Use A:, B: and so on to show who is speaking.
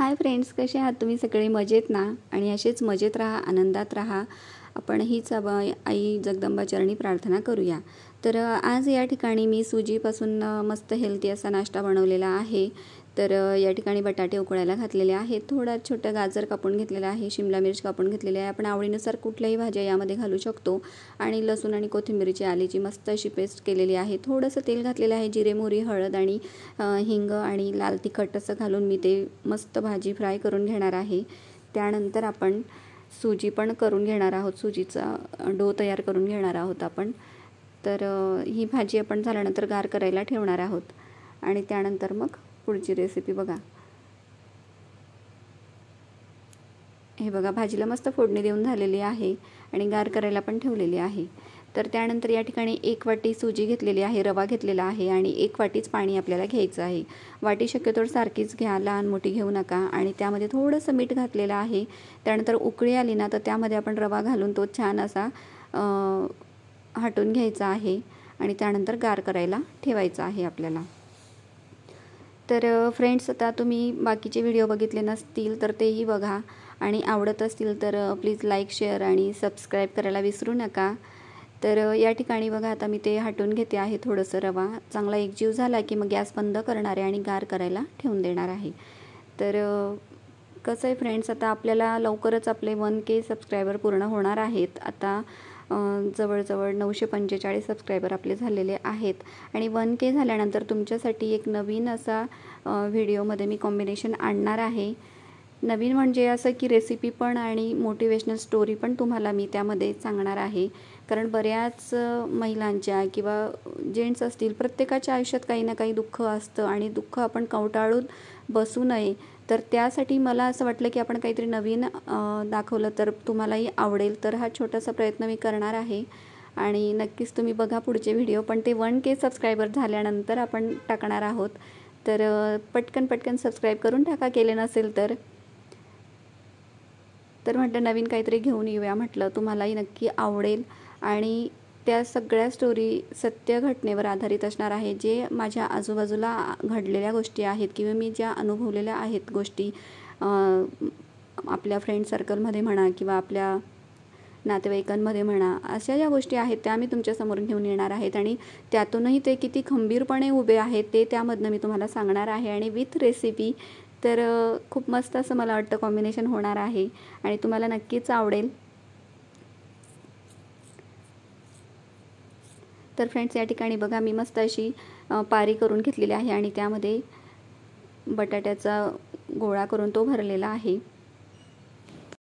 A: Hi friends कसे आहात तुम्ही? सगळे मजेत ना? आणि असेच मजेत राहा आनंदात राहा. आपण हीच आई जगदंबा चरणी प्रार्थना करूया. तर आज या ठिकाणी मी सुजीपासून मस्त हेल्दी असा नाश्ता बनवलेला आहे. तर या ठिकाणी बटाटे उकळायला घातलेले आहेत. थोडा छोटं गाजर कापून घेतलेलं आहे शिमला मिर्च कापून घेतलेली आहे. आपण आवडीनुसार कुठल्याही भाज्या यामध्ये घालू शकतो. आणि लसूण आणि कोथिंबीरची आलीची मस्त अशी पेस्ट केलेली आहे. थोडंसं तेल घातलेलं आहे जिरे मोरी हळद आणि हिंग आणि लाल तिखट असं घालून मी ते मस्त भाजी फ्राय करून घेणार आहे. त्यानंतर आपण सुजी पण करून घेणार आहोत सुजीचा डो तयार करून घेणार आहोत आपण. तर ही भाजी आपण झाल्यानंतर गार करायला ठेवणार आहोत. आणि त्यानंतर मग पुढची रेसिपी बघा. हे बघा भाजीला मस्त फोडणी देऊन झालेली आहे आणि गार करायला पण ठेवलेली आहे. तर त्यानंतर या ठिकाणी एक वाटी सुजी घेतलेली आहे रवा घेतलेला आहे आणि एक वाटीच पाणी आपल्याला घ्यायचं आहे. वाटी शक्यतो सारखीच घ्या लहान मोठी घेऊ नका आणि त्यामध्ये थोडंसं मीठ घातलेलं आहे. त्यानंतर उकळी आली ना तर त्यामध्ये आपण रवा घालून तो छान असा हटून घ्यायचा आहे आणि त्यानंतर गार करायला ठेवायचा आहे आपल्याला. तर फ्रेंड्स आता तुम्ही बाकीचे व्हिडिओ बघितले नसतील तर तेही बघा आणि आवडत असतील तर प्लीज लाईक शेअर आणि सबस्क्राईब करायला विसरू नका. तर या ठिकाणी बघा आता मी ते हटवून घेते आहे थोडंसं रवा. चांगला एकजीव झाला की मग गॅस बंद करणार आहे आणि गार करायला ठेवून देणार आहे. तर कसं आहे फ्रेंड्स आता आपल्याला लवकरच आपले वन के सबस्क्रायबर पूर्ण होणार आहेत. आता जवळजवळ नऊशे पंचेचाळीस सबस्क्रायबर आपले झालेले आहेत. आणि वन के झाल्यानंतर तुमच्यासाठी एक नवीन असा व्हिडिओमध्ये मी कॉम्बिनेशन आणणार आहे. नवीन म्हणजे असं की रेसिपी पण आणि मोटिवेशनल स्टोरी पण तुम्हाला मी त्यामध्ये सांगणार आहे. कारण बऱ्याच महिलांच्या किंवा जेंट्स असतील प्रत्येकाच्या आयुष्यात काही ना काही दुःख असतं आणि दुःख आपण कवटाळून बसू नये. तर त्यासाठी मला असं वाटलं की आपण काहीतरी नवीन दाखवलं तर तुम्हालाही आवडेल. तर हा छोटासा प्रयत्न मी करणार आहे. आणि नक्कीच तुम्ही बघा पुढचे व्हिडिओ पण ते वन के सबस्क्रायबर झाल्यानंतर आपण टाकणार आहोत. तर पटकन पटकन सबस्क्राईब करून टाका. केले नसेल तर तर म्हटलं नवीन काहीतरी घेऊन येऊया. म्हटलं तुम्हालाही नक्की आवडेल. आणि त्या सगळ्या स्टोरी सत्य घटनेवर आधारित असणार आहे जे माझ्या आजूबाजूला घडलेल्या गोष्टी आहेत किंवा मी ज्या अनुभवलेल्या आहेत गोष्टी आपल्या फ्रेंड सर्कलमध्ये म्हणा किंवा आपल्या नातेवाईकांमध्ये म्हणा अशा ज्या गोष्टी आहेत त्या मी तुमच्यासमोर घेऊन येणार आहेत. आणि त्यातूनही ते किती खंबीरपणे उभे आहेत ते त्यामधनं मी तुम्हाला सांगणार आहे. आणि विथ रेसिपी तर खूप मस्त असं मला वाटतं कॉम्बिनेशन होणार आहे आणि तुम्हाला नक्कीच आवडेल. तर फ्रेंड्स या ठिकाणी बघा मी मस्त अशी पारी करून घेतलेली आहे आणि त्यामध्ये बटाट्याचा गोळा करून तो भरलेला आहे.